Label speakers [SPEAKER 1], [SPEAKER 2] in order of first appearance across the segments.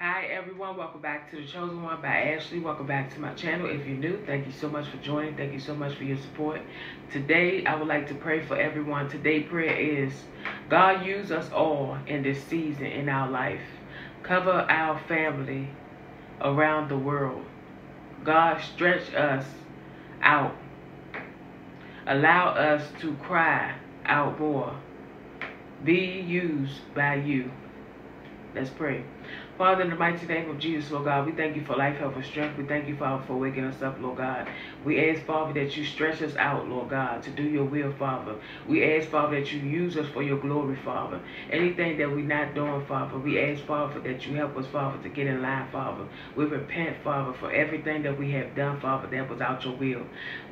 [SPEAKER 1] Hi everyone, welcome back to The Chosen One by Ashley. Welcome back to my channel. If you're new, thank you so much for joining. Thank you so much for your support. Today, I would like to pray for everyone. Today prayer is, God use us all in this season in our life. Cover our family around the world. God stretch us out. Allow us to cry out more. Be used by you. Let's pray. Father, in the mighty name of Jesus, Lord God, we thank you for life, health, and strength. We thank you, Father, for waking us up, Lord God. We ask, Father, that you stretch us out, Lord God, to do your will, Father. We ask, Father, that you use us for your glory, Father. Anything that we're not doing, Father, we ask, Father, that you help us, Father, to get in line, Father. We repent, Father, for everything that we have done, Father, that was out your will.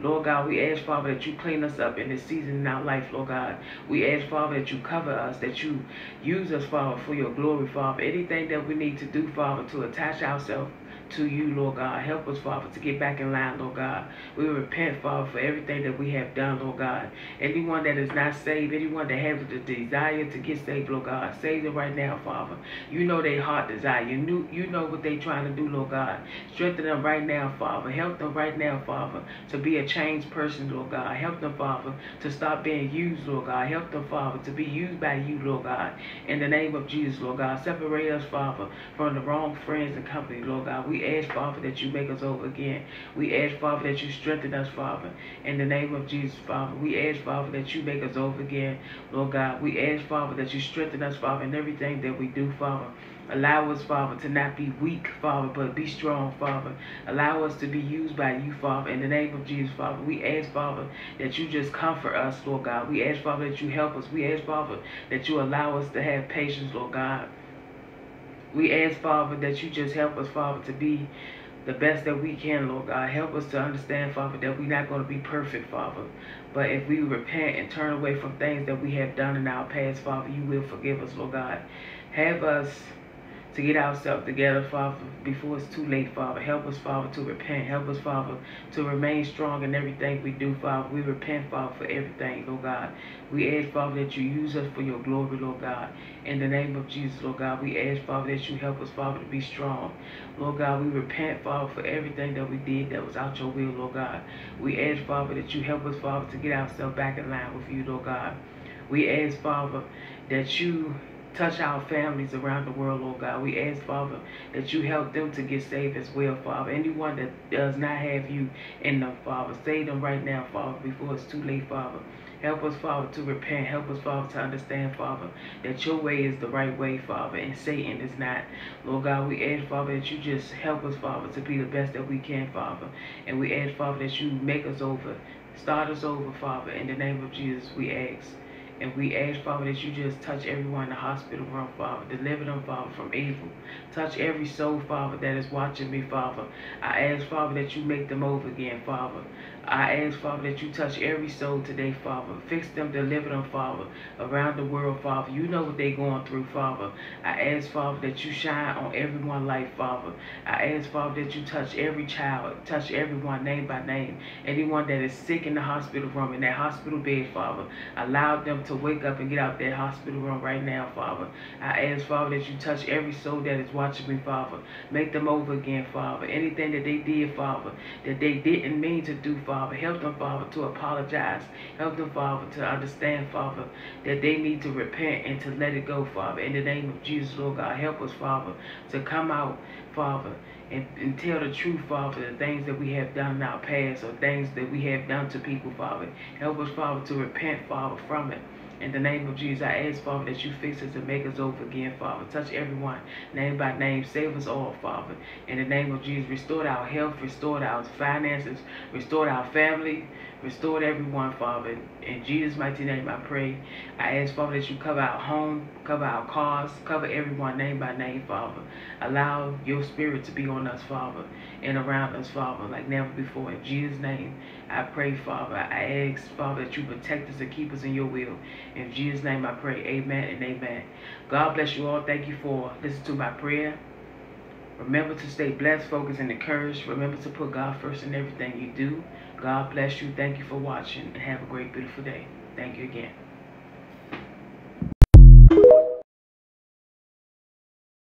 [SPEAKER 1] Lord God, we ask, Father, that you clean us up in this season in our life, Lord God. We ask, Father, that you cover us, that you use us, Father, for your glory, Father. Anything that we need to do, Father, to attach ourselves to you, Lord God. Help us, Father, to get back in line, Lord God. We repent, Father, for everything that we have done, Lord God. Anyone that is not saved, anyone that has the desire to get saved, Lord God, save them right now, Father. You know their heart desire. You knew, you know what they're trying to do, Lord God. Strengthen them right now, Father. Help them right now, Father, to be a changed person, Lord God. Help them, Father, to stop being used, Lord God. Help them, Father, to be used by you, Lord God. In the name of Jesus, Lord God. Separate us, Father, from the wrong friends and company, Lord God. We we ask, Father, that you make us over again. We ask, Father, that you strengthen us, Father. In the name of Jesus, Father. We ask, Father, that you make us over again, Lord God. We ask, Father, that you strengthen us, Father, in everything that we do, Father. Allow us, Father, to not be weak, Father, but be strong, Father. Allow us to be used by you, Father. In the name of Jesus, Father, we ask, Father, that you just comfort us, Lord God. We ask, Father, that you help us. We ask, Father, that you allow us to have patience, Lord God. We ask, Father, that you just help us, Father, to be the best that we can, Lord God. Help us to understand, Father, that we're not going to be perfect, Father. But if we repent and turn away from things that we have done in our past, Father, you will forgive us, Lord God. Have us to get ourselves together, Father, before it's too late, Father. Help us, Father, to repent. Help us, Father, to remain strong in everything we do, Father. We repent, Father, for everything, Lord God. We ask, Father, that you use us for your glory, Lord God. In the name of Jesus, Lord God, we ask, Father, that you help us, Father, to be strong. Lord God, we repent, Father, for everything that we did that was out your will, Lord God. We ask, Father, that you help us, Father, to get ourselves back in line with you, Lord God. We ask, Father, that you Touch our families around the world, Lord God. We ask, Father, that you help them to get saved as well, Father. Anyone that does not have you in them, Father, save them right now, Father, before it's too late, Father. Help us, Father, to repent. Help us, Father, to understand, Father, that your way is the right way, Father, and Satan is not. Lord God, we ask, Father, that you just help us, Father, to be the best that we can, Father. And we ask, Father, that you make us over. Start us over, Father. In the name of Jesus, we ask. And we ask, Father, that you just touch everyone in the hospital room, Father. Deliver them, Father, from evil. Touch every soul, Father, that is watching me, Father. I ask, Father, that you make them over again, Father. I ask, Father, that you touch every soul today, Father. Fix them, deliver them, Father, around the world, Father. You know what they're going through, Father. I ask, Father, that you shine on everyone's life, Father. I ask, Father, that you touch every child, touch everyone name by name. Anyone that is sick in the hospital room, in that hospital bed, Father. Allow them to wake up and get out of that hospital room right now, Father. I ask, Father, that you touch every soul that is watching me, Father. Make them over again, Father. Anything that they did, Father, that they didn't mean to do, Father. Help them, Father, to apologize. Help them, Father, to understand, Father, that they need to repent and to let it go, Father. In the name of Jesus, Lord God, help us, Father, to come out, Father, and, and, tell the truth, Father, the things that we have done in our past or things that we have done to people, Father. Help us, Father, to repent, Father, from it. In the name of Jesus, I ask, Father, that you fix us and make us over again, Father. Touch everyone, name by name. Save us all, Father. In the name of Jesus, restore our health, restore our finances, restore our family, restore everyone, Father. In Jesus' mighty name, I pray. I ask, Father, that you cover our home, cover our cars, cover everyone, name by name, Father. Allow your spirit to be on us, Father, and around us, Father, like never before. In Jesus' name, I pray, Father. I ask, Father, that you protect us and keep us in your will. In Jesus' name I pray. Amen and amen. God bless you all. Thank you for listening to my prayer. Remember to stay blessed, focused, and encouraged. Remember to put God first in everything you do. God bless you. Thank you for watching. And have a great, beautiful day. Thank you again.